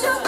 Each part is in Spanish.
show.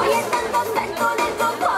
Hoy están contento de todo.